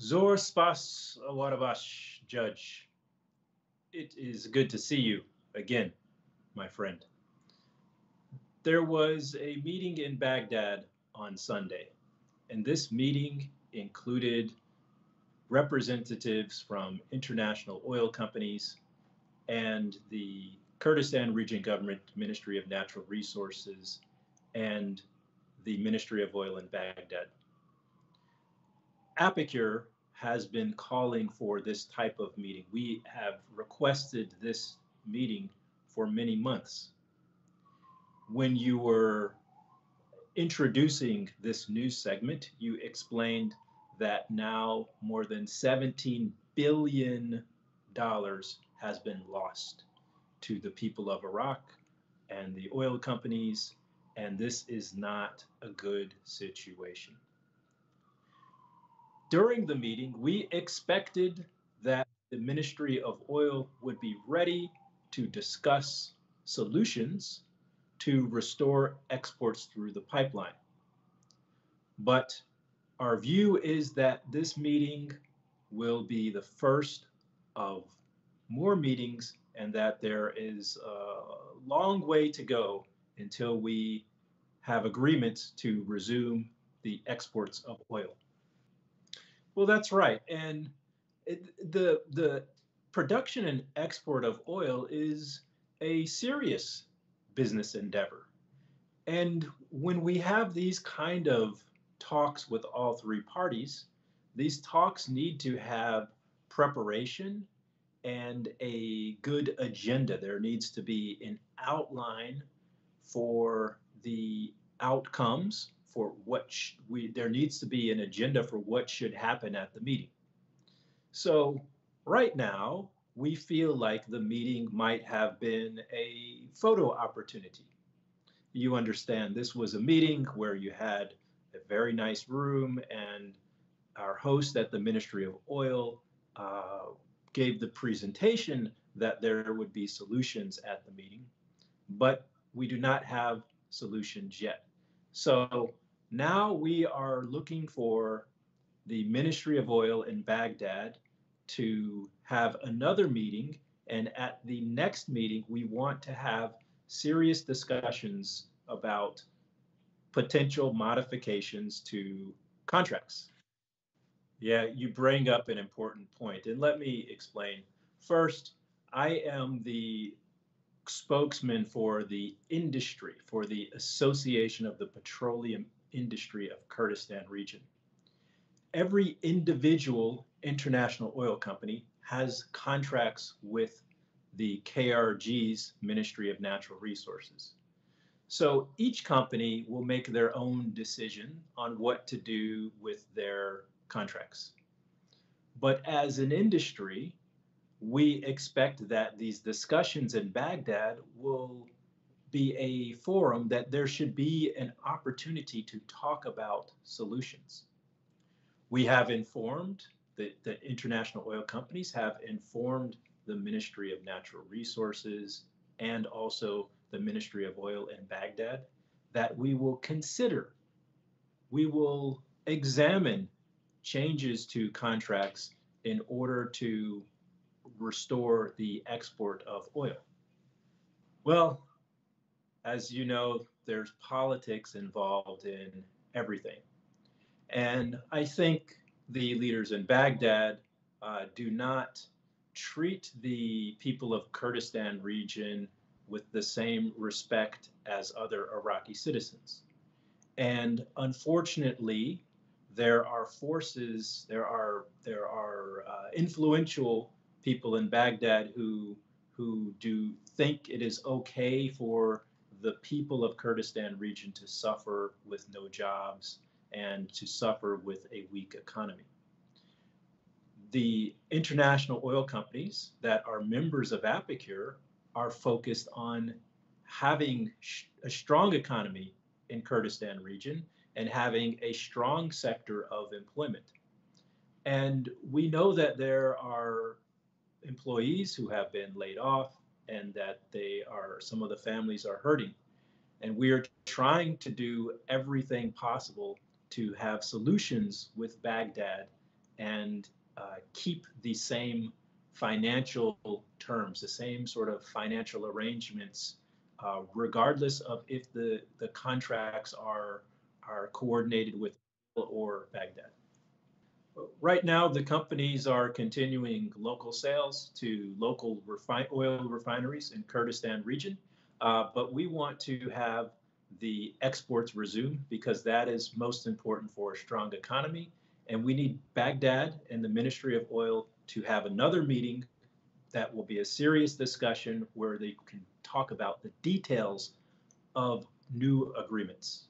Zor Spas Awarabash, Judge. It is good to see you again, my friend. There was a meeting in Baghdad on Sunday, and this meeting included representatives from international oil companies and the Kurdistan Region Government Ministry of Natural Resources and the Ministry of Oil in Baghdad. APIKUR has been calling for this type of meeting. We have requested this meeting for many months. When you were introducing this new segment, you explained that now more than $17 billion has been lost to the people of Iraq and the oil companies, and this is not a good situation. During the meeting, we expected that the Ministry of Oil would be ready to discuss solutions to restore exports through the pipeline. But our view is that this meeting will be the first of more meetings and that there is a long way to go until we have agreements to resume the exports of oil. Well, that's right. And it, the, the production and export of oil is a serious business endeavor. And when we have these kind of talks with all three parties, these talks need to have preparation and a good agenda. There needs to be an outline for the outcomes for what we there needs to be an agenda for what should happen at the meeting. So right now we feel like the meeting might have been a photo opportunity. You understand this was a meeting where you had a very nice room and our host at the Ministry of Oil uh, gave the presentation that there would be solutions at the meeting, but we do not have solutions yet. So now we are looking for the Ministry of Oil in Baghdad to have another meeting. And at the next meeting, we want to have serious discussions about potential modifications to contracts. Yeah, you bring up an important point, and let me explain. First, I am the spokesman for the industry, for the Association of the Petroleum Industry of Kurdistan Region. Every individual international oil company has contracts with the KRG's Ministry of Natural Resources. So each company will make their own decision on what to do with their contracts. But as an industry, we expect that these discussions in Baghdad will be a forum that there should be an opportunity to talk about solutions. We have informed the, the international oil companies have informed the Ministry of Natural Resources and also the Ministry of Oil in Baghdad that we will consider, we will examine changes to contracts in order to restore the export of oil? Well, as you know, there's politics involved in everything. And I think the leaders in Baghdad uh, do not treat the people of Kurdistan region with the same respect as other Iraqi citizens. And unfortunately, there are forces, there are there are uh, influential people in Baghdad who who do think it is okay for the people of Kurdistan region to suffer with no jobs and to suffer with a weak economy. The international oil companies that are members of APIKUR are focused on having a strong economy in Kurdistan region and having a strong sector of employment. And we know that there are employees who have been laid off and that they are some of the families are hurting. And we are trying to do everything possible to have solutions with Baghdad and uh, keep the same financial terms, the same sort of financial arrangements, uh, regardless of if the, the contracts are, are coordinated with or Baghdad. Right now, the companies are continuing local sales to local refi- oil refineries in Kurdistan region, uh, but we want to have the exports resume because that is most important for a strong economy. And we need Baghdad and the Ministry of Oil to have another meeting that will be a serious discussion where they can talk about the details of new agreements.